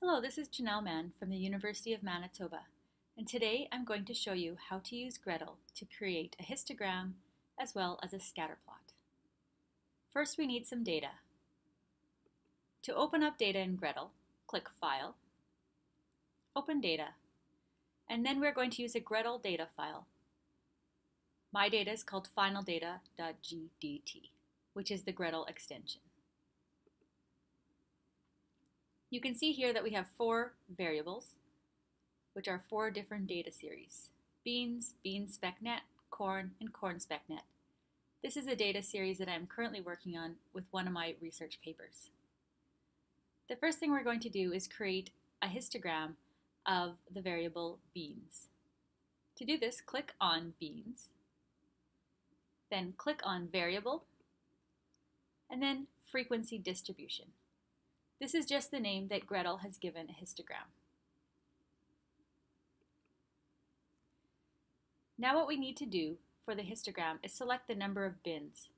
Hello, this is Janelle Mann from the University of Manitoba, and today I'm going to show you how to use Gretl to create a histogram as well as a scatter plot. First, we need some data. To open up data in Gretl, click File, Open Data, and then we're going to use a Gretl data file. My data is called finaldata.gdt, which is the Gretl extension. You can see here that we have four variables, which are four different data series. Beans, bean specnet, corn, and corn specnet. This is a data series that I'm currently working on with one of my research papers. The first thing we're going to do is create a histogram of the variable beans. To do this, click on beans, then click on variable, and then frequency distribution. This is just the name that Gretl has given a histogram. Now what we need to do for the histogram is select the number of bins.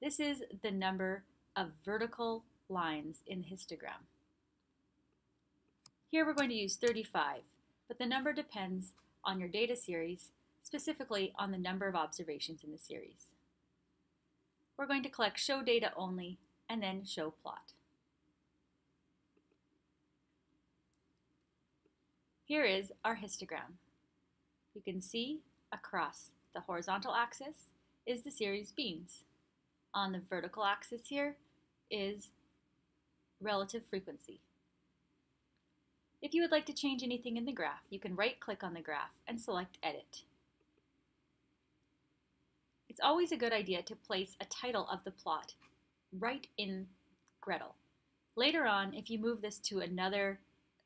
This is the number of vertical lines in the histogram. Here we're going to use 35, but the number depends on your data series, specifically on the number of observations in the series. We're going to collect Show Data Only and then Show Plot. Here is our histogram. You can see across the horizontal axis is the series beans. On the vertical axis here is relative frequency. If you would like to change anything in the graph, you can right-click on the graph and select Edit. It's always a good idea to place a title of the plot right in Gretl. Later on, if you move this to another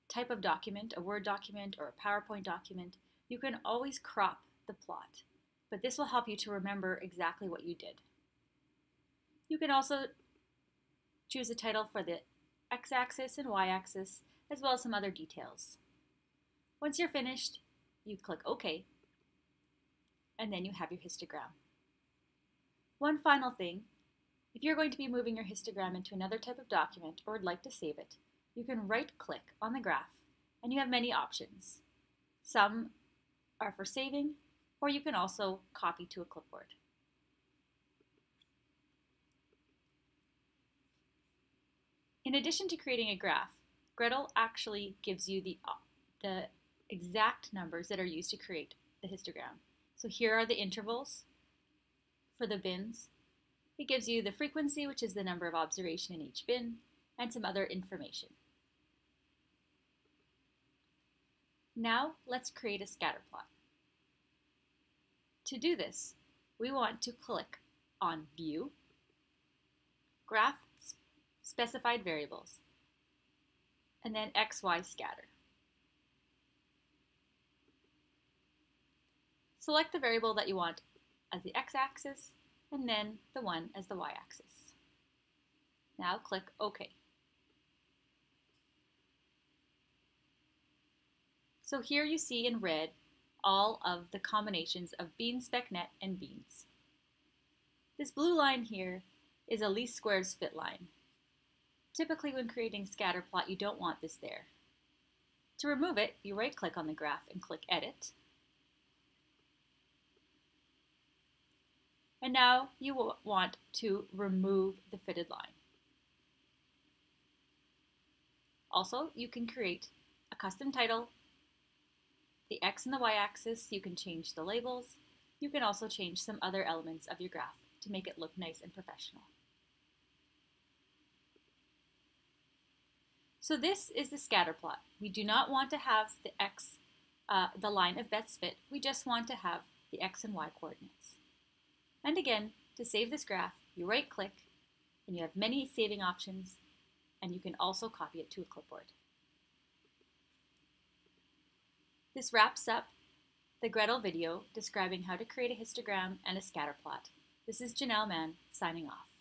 type of document, a Word document or a PowerPoint document, you can always crop the plot, but this will help you to remember exactly what you did. You can also choose a title for the x-axis and y-axis, as well as some other details. Once you're finished, you click OK, and then you have your histogram. One final thing, if you're going to be moving your histogram into another type of document or would like to save it, you can right-click on the graph and you have many options. Some are for saving, or you can also copy to a clipboard. In addition to creating a graph, Gretl actually gives you the, uh, the exact numbers that are used to create the histogram. So here are the intervals for the bins. It gives you the frequency, which is the number of observation in each bin, and some other information. Now let's create a scatter plot. To do this, we want to click on View, Graph Specified Variables, and then XY Scatter. Select the variable that you want as the x-axis and then the one as the y-axis. Now click OK. So here you see in red all of the combinations of bean specnet and beans. This blue line here is a least squares fit line. Typically when creating scatter plot you don't want this there. To remove it, you right click on the graph and click Edit. And now you will want to remove the fitted line. Also, you can create a custom title the x and the y-axis, you can change the labels. You can also change some other elements of your graph to make it look nice and professional. So this is the scatter plot. We do not want to have the x, uh, the line of best fit. We just want to have the x and y coordinates. And again, to save this graph, you right click and you have many saving options and you can also copy it to a clipboard. This wraps up the Gretl video describing how to create a histogram and a scatter plot. This is Janelle Mann signing off.